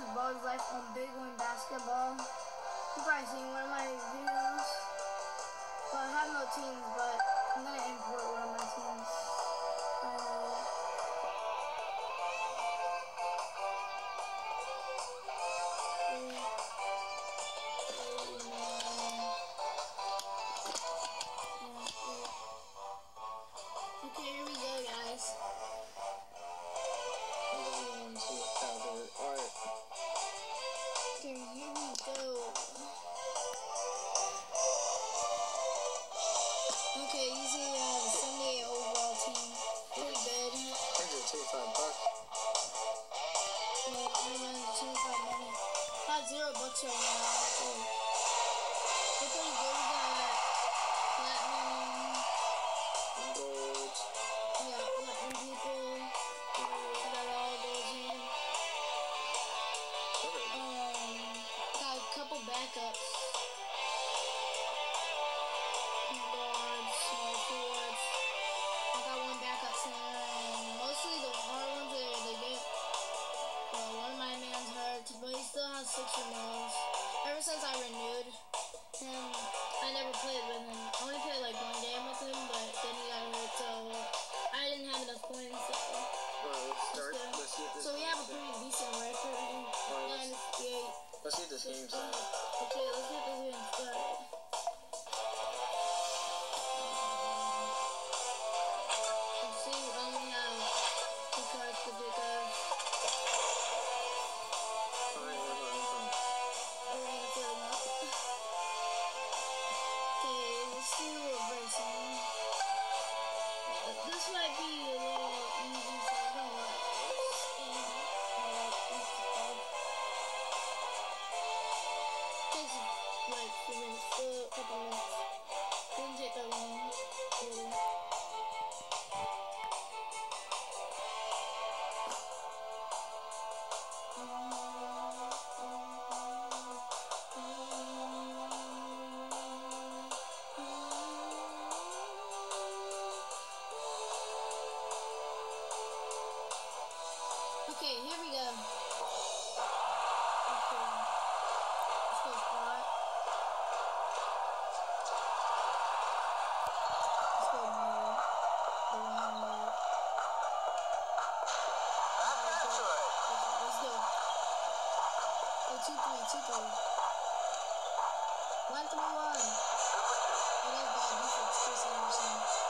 is Buzz Life on Big Win Basketball. You've probably seen one of my videos. But I have no teams, but I'm going to import one of my teams. ciao. can see this game sign. chicken. One three one. I love that beef excuse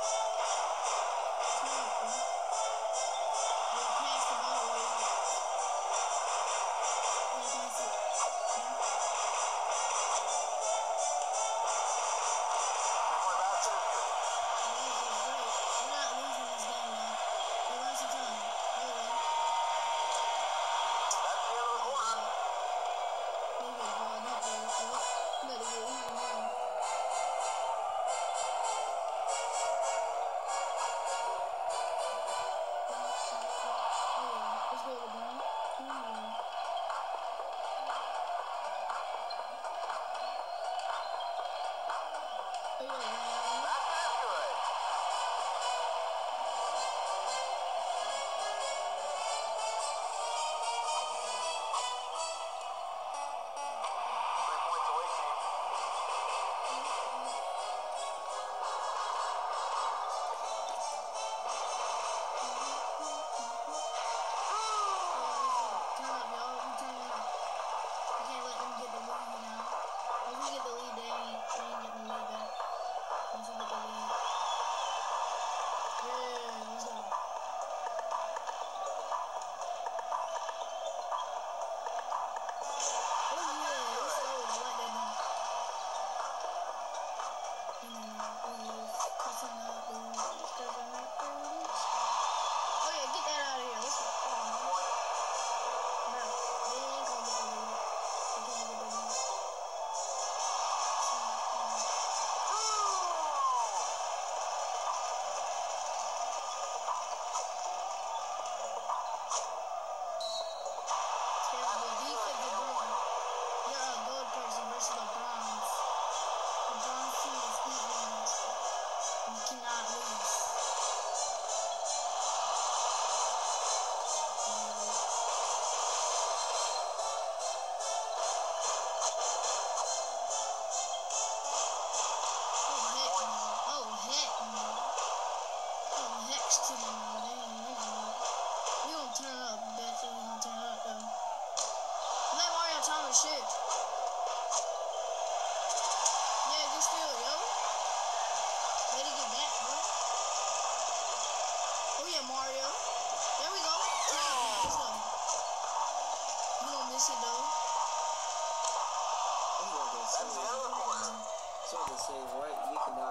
that time and shit. Yeah, good steal, yo. Get bro. Oh yeah, Mario. There we go. Tag, You don't miss it though. That's not good save. That's not save, right? Cannot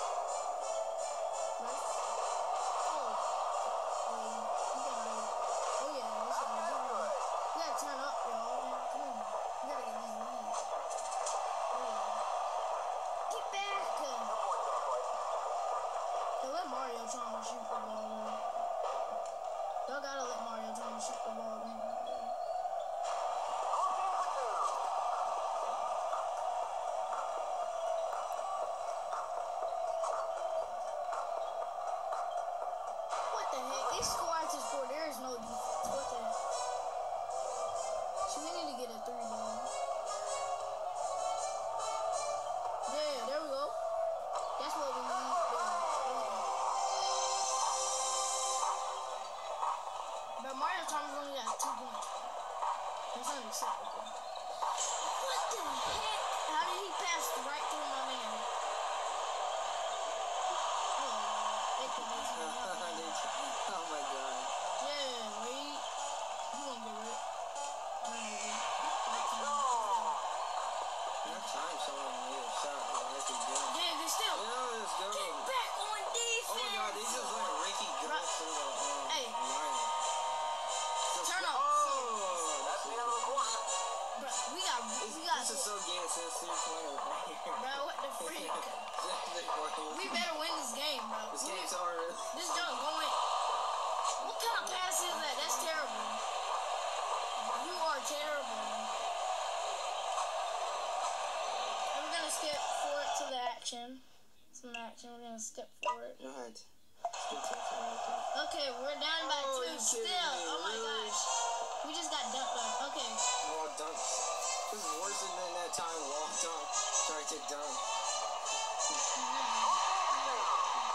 gotta let Mario try and shoot the ball. What the heck? They scored this four. There is no defense. What the heck? So we need to get a three ball. myself. got, we got. This is so gay. It says three pointer right here. Bro, what the freak? we better win this game, bro. This we, game's over. This don't. What kind of pass is that? That's terrible. You are terrible. I'm gonna skip forward to the action. Some action. We're gonna skip forward. Go ahead. Okay, we're down by oh, two still. Oh my gosh. We just got dunked on. Okay. More dunks worse than that time dunk. Tried to dunk.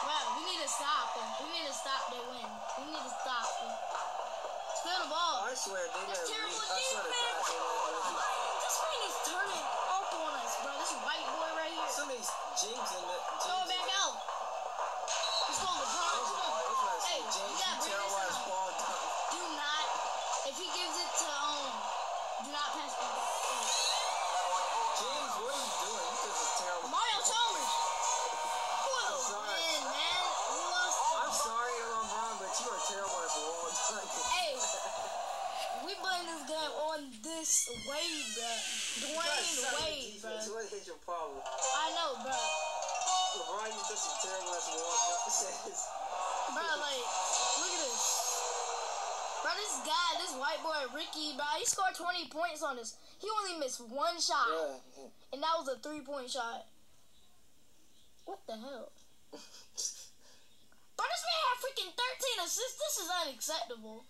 Bro, we need to stop them. We need to stop their win. We need to stop them. Spill the ball. I swear, they That's terrible I swear to God, defense. they This man is turning up on us, bro. This white boy right here. Somebody's jinxing the. Throw it back out. Let's go, LeBron. Come on. Hey, James, you bring scored 20 points on us. He only missed one shot, Yeah. and that was a three-point shot. What the hell? Bro, this man had freaking 13 assists. This is unacceptable.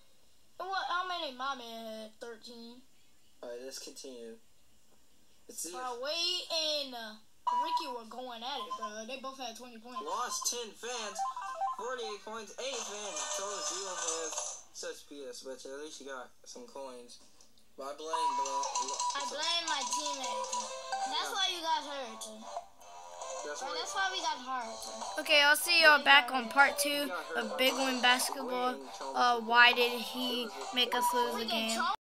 And what? How many my man had? 13. Alright, let's continue. Let's see. Bro, Wade and uh, Ricky were going at it, bro. They both had 20 points. Lost 10 fans, 48 points, 8 fans, total 0 fans. Such BS, but at least you got some coins. But I blame, bro. I blame my teammates. That's why you got hurt. That's Bro, why that's why we got hurt. Okay, I'll see y'all back on part two of Big Win Basketball. Uh, why did he make us lose the game? Chalmers